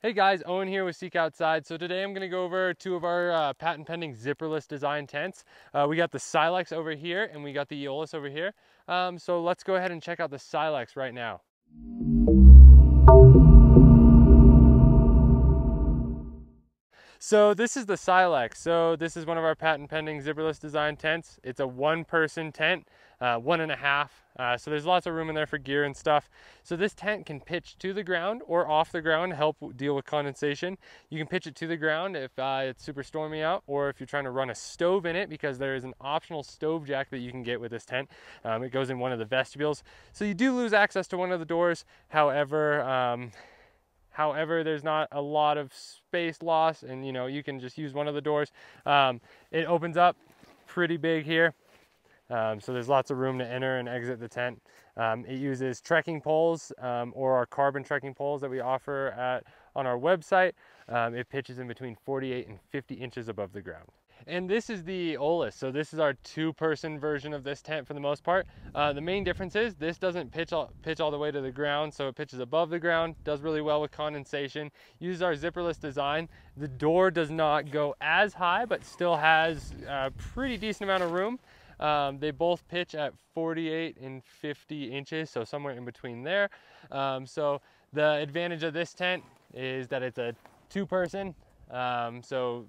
Hey guys, Owen here with Seek Outside. So today I'm gonna go over two of our uh, patent pending zipperless design tents. Uh, we got the Silex over here and we got the Eolus over here. Um, so let's go ahead and check out the Silex right now. So this is the Silex. So this is one of our patent pending zipperless design tents. It's a one person tent, uh, one and a half. Uh, so there's lots of room in there for gear and stuff. So this tent can pitch to the ground or off the ground, to help deal with condensation. You can pitch it to the ground if uh, it's super stormy out, or if you're trying to run a stove in it, because there is an optional stove jack that you can get with this tent. Um, it goes in one of the vestibules. So you do lose access to one of the doors. However, um, However, there's not a lot of space loss and you know, you can just use one of the doors. Um, it opens up pretty big here. Um, so there's lots of room to enter and exit the tent. Um, it uses trekking poles um, or our carbon trekking poles that we offer at on our website. Um, it pitches in between 48 and 50 inches above the ground. And this is the Eolus. So this is our two person version of this tent for the most part. Uh, the main difference is this doesn't pitch all, pitch all the way to the ground. So it pitches above the ground, does really well with condensation. Uses our zipperless design. The door does not go as high, but still has a pretty decent amount of room. Um, they both pitch at 48 and 50 inches, so somewhere in between there. Um, so the advantage of this tent is that it's a two person. Um, so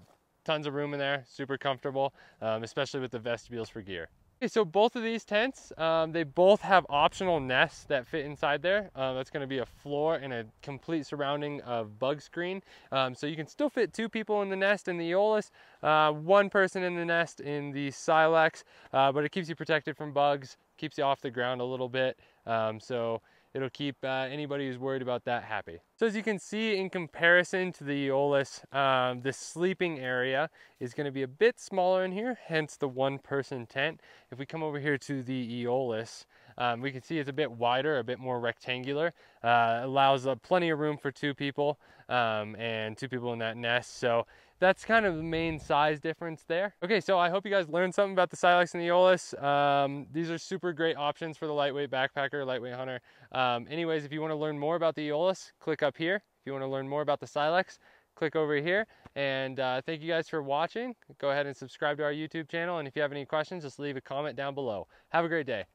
tons of room in there, super comfortable, um, especially with the vestibules for gear. Okay, so both of these tents, um, they both have optional nests that fit inside there. Um, that's gonna be a floor and a complete surrounding of bug screen. Um, so you can still fit two people in the nest in the Eolus, uh, one person in the nest in the Silex, uh, but it keeps you protected from bugs, keeps you off the ground a little bit. Um, so it'll keep uh, anybody who's worried about that happy. So as you can see in comparison to the Eolus, um, the sleeping area is gonna be a bit smaller in here, hence the one person tent. If we come over here to the Eolus, um, we can see it's a bit wider, a bit more rectangular, uh, allows uh, plenty of room for two people um, and two people in that nest. So that's kind of the main size difference there. Okay, so I hope you guys learned something about the Silex and the Eolus. Um, these are super great options for the lightweight backpacker, lightweight hunter. Um, anyways, if you wanna learn more about the Eolus, click up here. If you wanna learn more about the Silex, click over here. And uh, thank you guys for watching. Go ahead and subscribe to our YouTube channel. And if you have any questions, just leave a comment down below. Have a great day.